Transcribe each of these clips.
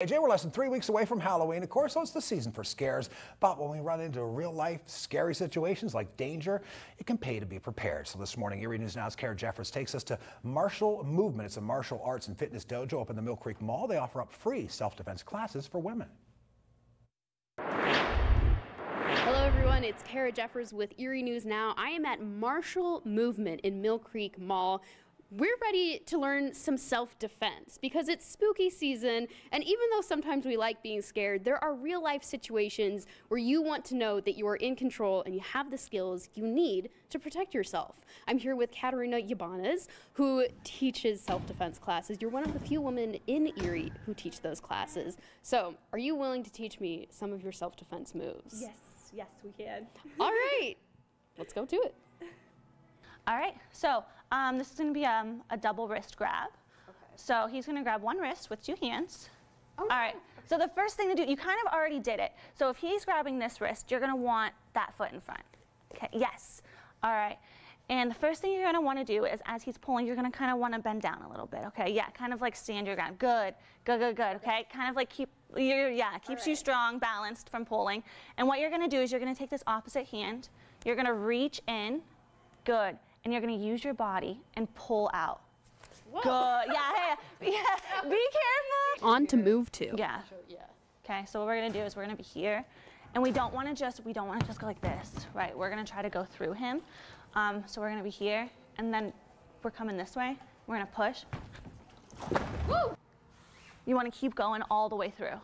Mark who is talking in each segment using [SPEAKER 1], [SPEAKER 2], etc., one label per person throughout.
[SPEAKER 1] AJ, we're less than three weeks away from Halloween. Of course, it's the season for scares. But when we run into real life scary situations like danger, it can pay to be prepared. So this morning, Erie News Now's Kara Jeffers takes us to Martial Movement. It's a martial arts and fitness dojo up in the Mill Creek Mall. They offer up free self-defense classes for women.
[SPEAKER 2] Hello everyone, it's Kara Jeffers with Erie News Now. I am at Martial Movement in Mill Creek Mall we're ready to learn some self-defense because it's spooky season. And even though sometimes we like being scared there are real life situations where you want to know that you are in control and you have the skills you need to protect yourself. I'm here with katerina yabanes who teaches self-defense classes. You're one of the few women in erie who teach those classes. So are you willing to teach me some of your self-defense moves?
[SPEAKER 3] Yes yes we can.
[SPEAKER 2] All right let's go do it
[SPEAKER 3] all right, so um, this is gonna be um, a double wrist grab. Okay. So he's gonna grab one wrist with two hands. Oh, All right, okay. so the first thing to do, you kind of already did it. So if he's grabbing this wrist, you're gonna want that foot in front. Okay, yes. All right, and the first thing you're gonna wanna do is as he's pulling, you're gonna kind of wanna bend down a little bit, okay? Yeah, kind of like stand your ground. Good, good, good, good, okay? Kind of like keep, yeah, keeps right. you strong, balanced from pulling. And what you're gonna do is you're gonna take this opposite hand, you're gonna reach in, good and you're going to use your body and pull out. Whoa. Good. Yeah, yeah, yeah. Be careful.
[SPEAKER 2] On to move to.
[SPEAKER 3] Yeah. Yeah. Okay, so what we're going to do is we're going to be here. And we don't want to just, we don't want to just go like this, right? We're going to try to go through him. Um, so we're going to be here, and then we're coming this way. We're going to push. Woo! You want to keep going all the way through.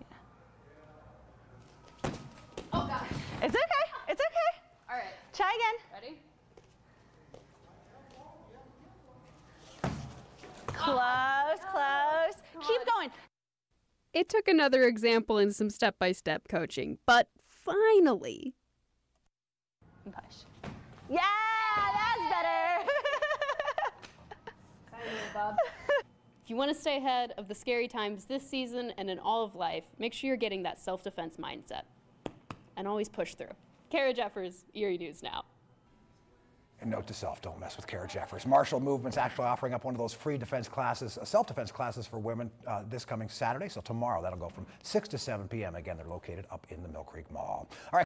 [SPEAKER 3] Yeah. Oh, God. It's okay. It's okay.
[SPEAKER 2] All right.
[SPEAKER 3] Try again.
[SPEAKER 2] Ready?
[SPEAKER 3] Close, close. Oh, Come Keep going.
[SPEAKER 2] It took another example and some step by step coaching, but finally.
[SPEAKER 3] Push. Yeah, that's better.
[SPEAKER 2] if you want to stay ahead of the scary times this season and in all of life, make sure you're getting that self defense mindset and always push through. Kara Jeffers, Erie News Now.
[SPEAKER 1] And note to self, don't mess with Kara Jeffers. Martial Movement's actually offering up one of those free defense classes, uh, self-defense classes for women uh, this coming Saturday. So tomorrow, that'll go from 6 to 7 p.m. Again, they're located up in the Mill Creek Mall. All right.